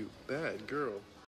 You bad girl.